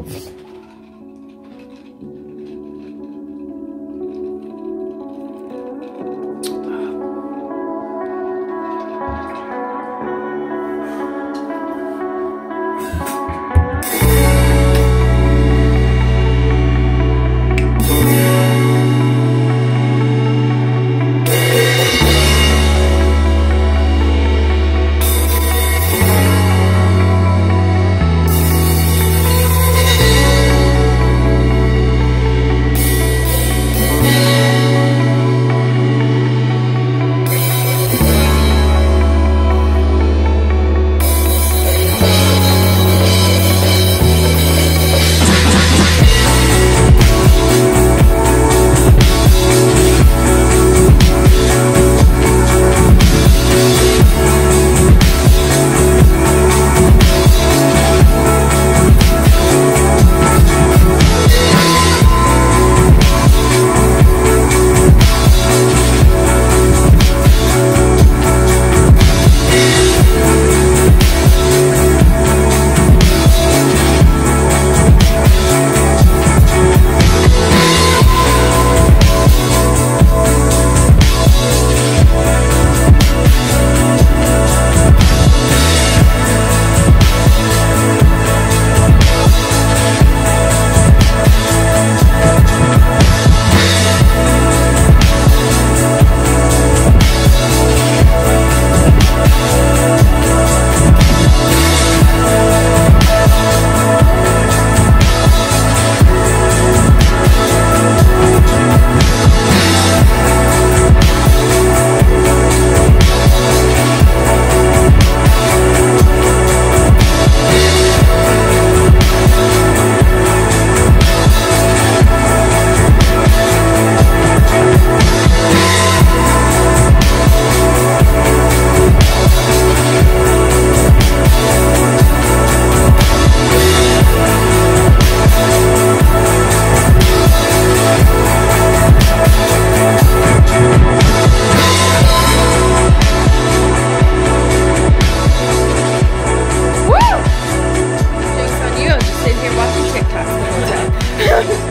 Oops. Thank you.